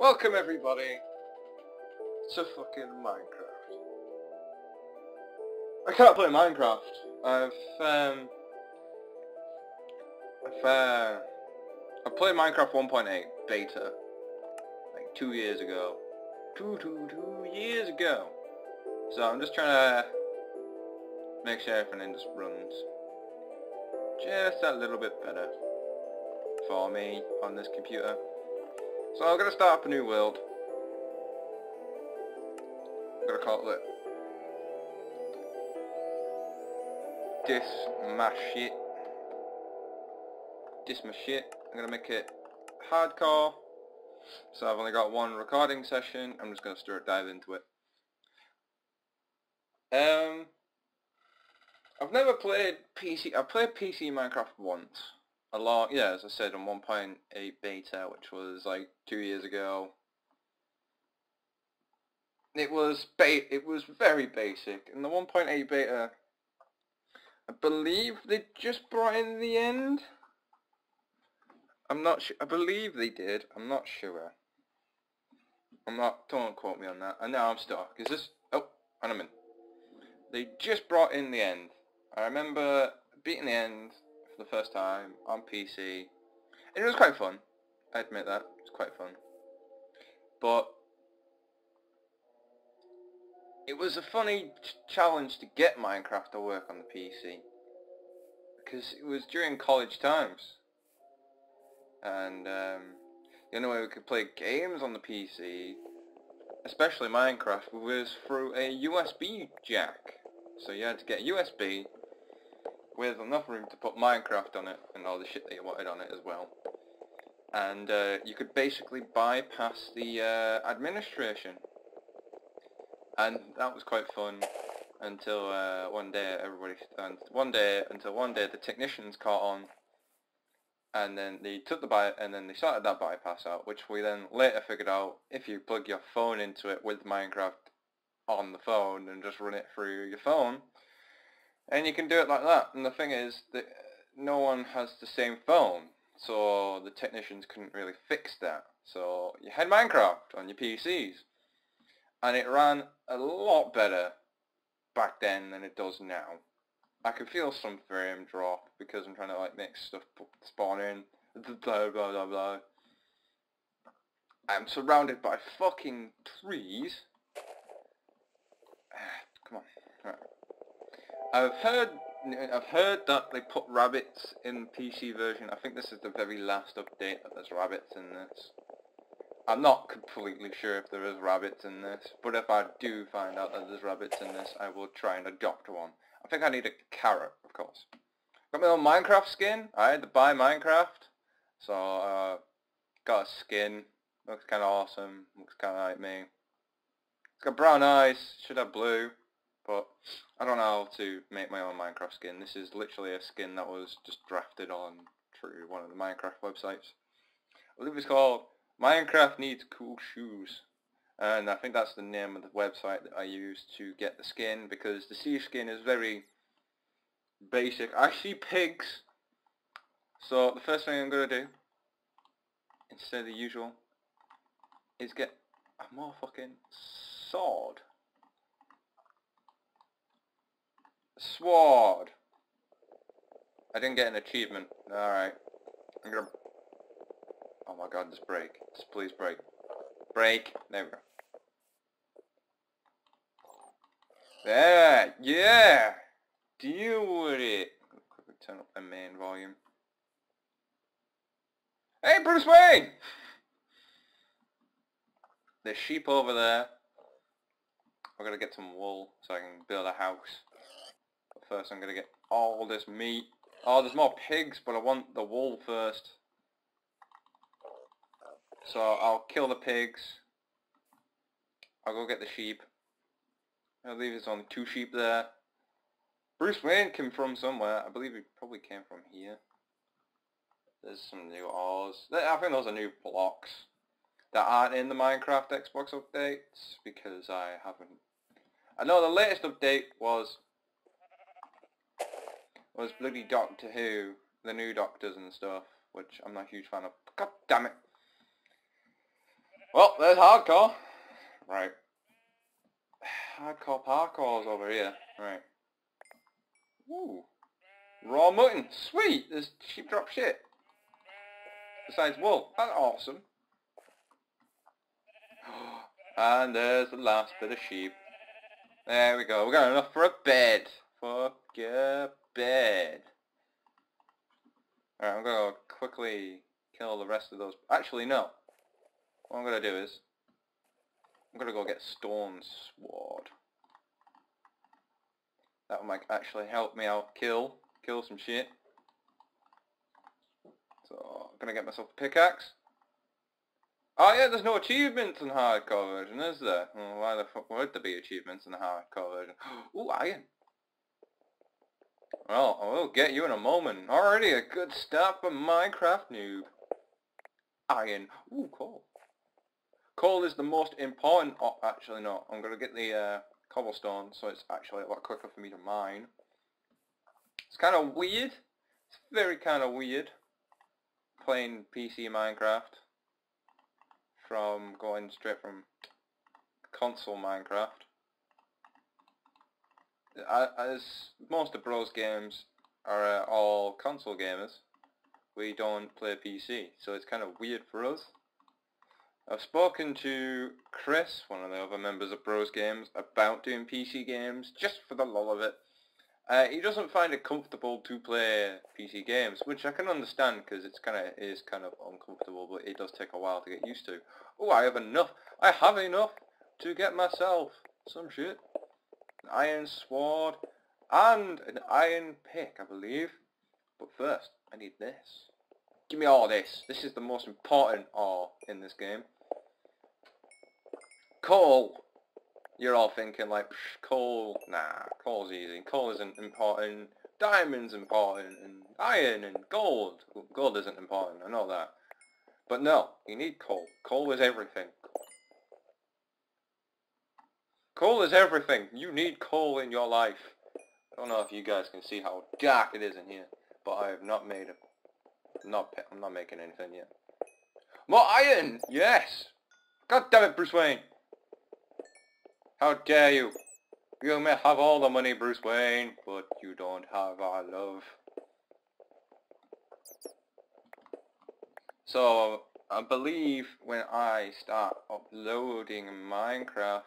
Welcome everybody to fucking Minecraft. I can't play Minecraft. I've um I've uh I played Minecraft 1.8 beta like two years ago. Two two two years ago. So I'm just trying to make sure everything just runs just a little bit better for me on this computer. So I'm gonna start up a new world. I'm gonna call it Dis my shit. Dis my shit. I'm gonna make it hardcore. So I've only got one recording session. I'm just gonna start dive into it. Um, I've never played PC. I've played PC Minecraft once. A lot, yeah, as I said, on 1.8 beta, which was like two years ago. It was ba it was very basic. In the 1.8 beta, I believe they just brought in the end. I'm not sure. I believe they did. I'm not sure. I'm not. Don't quote me on that. And now I'm stuck. Is this? Oh, and I'm in. They just brought in the end. I remember beating the end for the first time on PC. And it was quite fun. I admit that. It was quite fun. But it was a funny challenge to get Minecraft to work on the PC. Because it was during college times. And um, the only way we could play games on the PC, especially Minecraft, was through a USB jack. So you had to get a USB with enough room to put Minecraft on it and all the shit that you wanted on it as well. And uh, you could basically bypass the uh, administration. And that was quite fun until uh, one day everybody, and one day, until one day the technicians caught on and then they took the by and then they started that bypass out, which we then later figured out if you plug your phone into it with Minecraft on the phone and just run it through your phone, and you can do it like that. And the thing is that no one has the same phone, so the technicians couldn't really fix that. So you had Minecraft on your PCs, and it ran a lot better back then than it does now. I can feel some frame drop because I'm trying to like make stuff spawn in. Blah blah blah blah. I'm surrounded by fucking trees. Come on. I've heard I've heard that they put rabbits in PC version. I think this is the very last update that there's rabbits in this. I'm not completely sure if there is rabbits in this, but if I do find out that there's rabbits in this, I will try and adopt one. I think I need a carrot, of course. Got my own Minecraft skin. I had to buy Minecraft. So, uh, got a skin. Looks kind of awesome. Looks kind of like me. It's got brown eyes. Should have blue. But I don't know how to make my own Minecraft skin. This is literally a skin that was just drafted on through one of the Minecraft websites. I believe it's called Minecraft Needs Cool Shoes and I think that's the name of the website that I use to get the skin because the sea skin is very basic. I see pigs so the first thing I'm going to do instead of the usual is get a more fucking sword. Sword. I didn't get an achievement. Alright. I'm gonna... Oh my god, just break. Just please break. Break. There we go. There, yeah! Deal with it! Quickly turn up the main volume. Hey, Bruce Wayne! There's sheep over there. I'm gonna get some wool so I can build a house. First I'm gonna get all this meat. Oh, there's more pigs, but I want the wool first. So I'll kill the pigs. I'll go get the sheep. I believe there's only two sheep there. Bruce Wayne came from somewhere. I believe he probably came from here. There's some new ores. I think those are new blocks that aren't in the Minecraft Xbox updates because I haven't... I know the latest update was was bloody Doctor Who, the new Doctors and stuff, which I'm not a huge fan of. God damn it. Well, there's hardcore. Right. Hardcore parkour's over here. Right. Ooh. Raw mutton. Sweet! There's sheep drop shit. Besides wool. That's awesome. And there's the last bit of sheep. There we go. We got enough for a bed. Fuck a bed. Alright, I'm gonna quickly kill the rest of those. Actually, no. What I'm gonna do is I'm gonna go get Stone Sword. That might actually help me out kill kill some shit. So I'm gonna get myself a pickaxe. Oh yeah, there's no achievements in hardcore version, is there? Well, why the fuck would there be achievements in the hardcore version? Ooh, iron. Well, I will get you in a moment. Already a good start for Minecraft noob. Iron. Ooh, coal. Coal is the most important... Oh, actually no. I'm going to get the uh, cobblestone, so it's actually a lot quicker for me to mine. It's kind of weird. It's very kind of weird playing PC Minecraft from going straight from console Minecraft. As most of Bros games are uh, all console gamers, we don't play PC, so it's kind of weird for us. I've spoken to Chris, one of the other members of Bros Games, about doing PC games, just for the lull of it. Uh, he doesn't find it comfortable to play PC games, which I can understand because it's kind of is kind of uncomfortable, but it does take a while to get used to. Oh, I have enough. I have enough to get myself some shit. An iron sword and an iron pick, I believe. But first, I need this. Give me all this. This is the most important ore in this game. Coal you're all thinking like, coal, nah, coal's easy. Coal isn't important. Diamond's important, and iron and gold. Gold isn't important, I know that. But no, you need coal. Coal is everything. Coal is everything. You need coal in your life. I don't know if you guys can see how dark it is in here, but I have not made it. Not, I'm not making anything yet. More iron! Yes! God damn it, Bruce Wayne! How dare you! You may have all the money, Bruce Wayne, but you don't have our love. So, I believe when I start uploading Minecraft,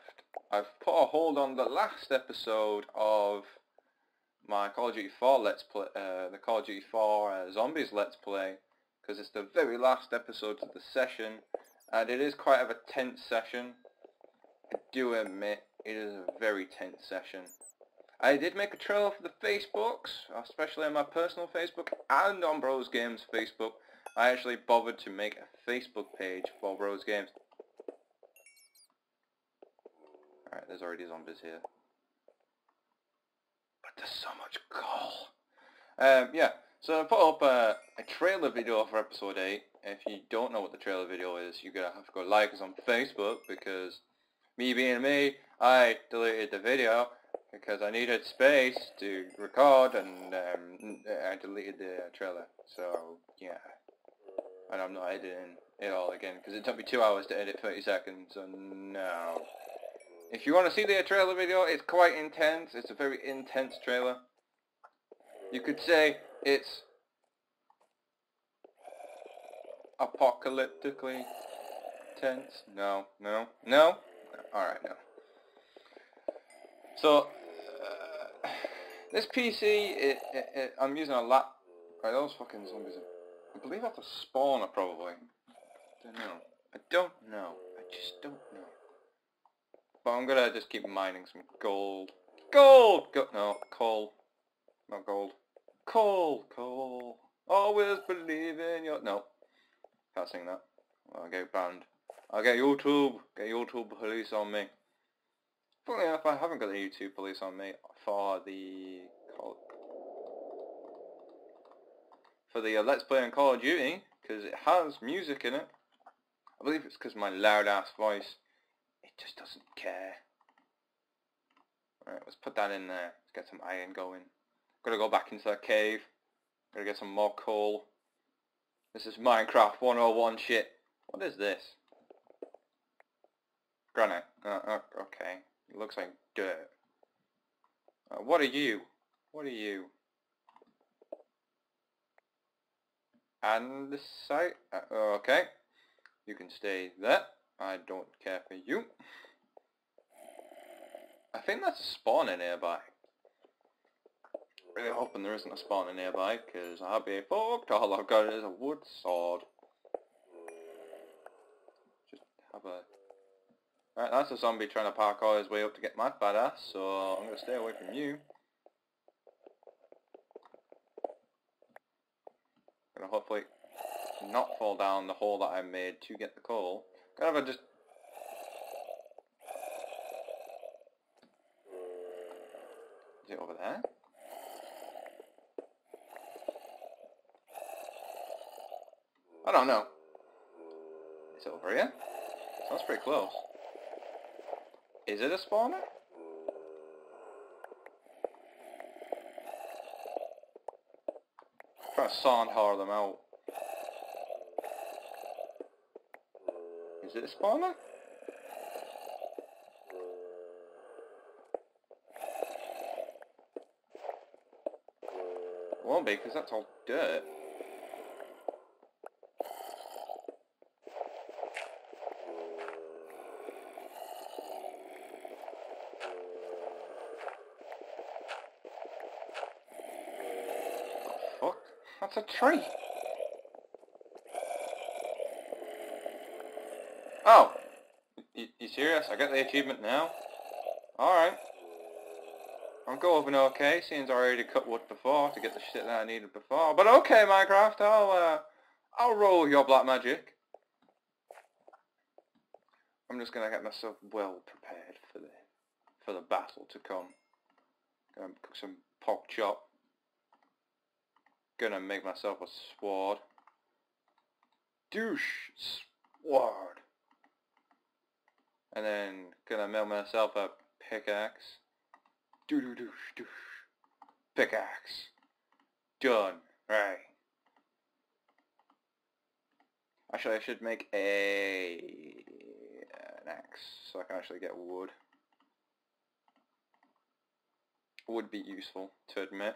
I've put a hold on the last episode of my Call of Duty 4 Let's Play, uh, the Call of Duty 4 uh, Zombies Let's Play, because it's the very last episode of the session, and it is quite of a tense session. I do admit it is a very tense session. I did make a trailer for the Facebooks, especially on my personal Facebook and on Bros Games Facebook. I actually bothered to make a Facebook page for Bros Games. Alright, there's already zombies here. But there's so much coal. Um, yeah, so I put up a, a trailer video for episode 8. If you don't know what the trailer video is, you're going to have to go like us on Facebook because me being me, I deleted the video because I needed space to record and um, I deleted the trailer. So, yeah. And I'm not editing it all again because it took me two hours to edit 30 seconds, so no. If you want to see the trailer video, it's quite intense. It's a very intense trailer. You could say it's apocalyptically tense. No, no, no. Alright, now. So, uh, this PC, it, it, it, I'm using a lap... Right, those fucking zombies I believe that's a spawner, probably. I don't know. I don't know. I just don't know. But I'm gonna just keep mining some gold. Gold! Go no, coal. Not gold. Coal! Coal! Always believe in your... No. Can't sing that. I'll get banned. I'll get YouTube, get YouTube police on me. Funny enough, I haven't got the YouTube police on me for the for the uh, Let's Play on Call of Duty because it has music in it. I believe it's because my loud ass voice. Just doesn't care. Alright, let's put that in there. Let's get some iron going. Gotta go back into that cave. Gotta get some more coal. This is Minecraft 101 shit. What is this? granite. Uh, uh, okay. It looks like dirt. Uh, what are you? What are you? And the site. Uh, okay. You can stay there. I don't care for you. I think that's a spawner nearby. Really hoping there isn't a spawner nearby, because I'll be fucked. All I've got is a wood sword. Just have a... Right, that's a zombie trying to parkour his way up to get my badass, so I'm going to stay away from you. Gonna hopefully not fall down the hole that I made to get the coal. Kind of a just... Is it over there? I don't know. It's over here. Sounds pretty close. Is it a spawner? I'm Trying to sandhar them out. Is it a spawner? Won't be because that's all dirt. fuck? That's a tree. Oh. You, you serious? I got the achievement now? Alright. I'm going okay, seeing I already cut wood before to get the shit that I needed before. But okay, Minecraft, I'll, uh, I'll roll your black magic. I'm just gonna get myself well prepared for the, for the battle to come. Gonna cook some pork chop gonna make myself a sword. Douche sword. And then gonna make myself a pickaxe. Doo doo douche douche. Pickaxe. Done. Right. Actually, I should make a an axe so I can actually get wood. Would be useful to admit.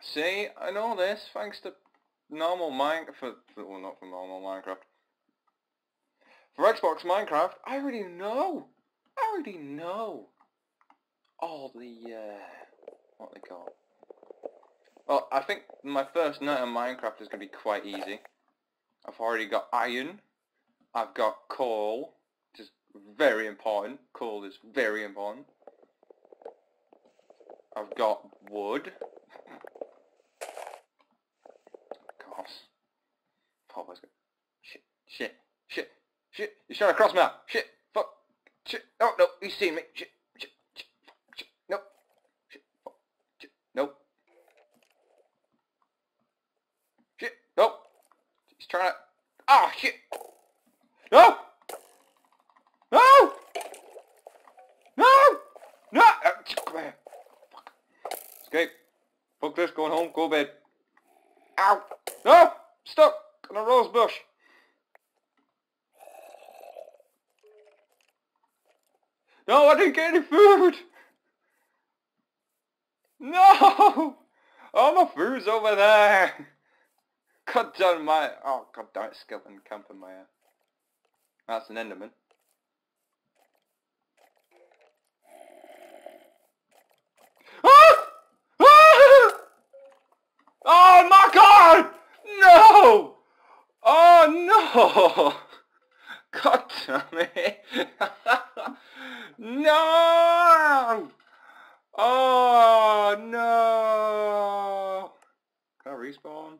See, I know this thanks to normal Minecraft, well not for normal Minecraft. For Xbox Minecraft, I already know, I already know. All the, uh, what they call Well, I think my first night on Minecraft is going to be quite easy. I've already got iron, I've got coal, which is very important, coal is very important. I've got wood, Papa's going, shit, shit, shit, trying to cross me out. Shit, fuck, shit. Oh, no, he's seen me. Shit, shit, shit, shit. Nope. Shit, fuck, nope. Shit, nope. He's trying to, ah, oh, shit. No! No! No! No! Uh, come here. Fuck. Escape. Fuck this, going home, go bed. Ow! No! Stop! On a rose bush. No, I didn't get any food. No! Oh, my food's over there. God damn my... Oh, god damn it, skeleton camping my... That's an enderman. Ah! Ah! Oh my god! No! Oh no! God damn it! no! Oh no! Can I respawn?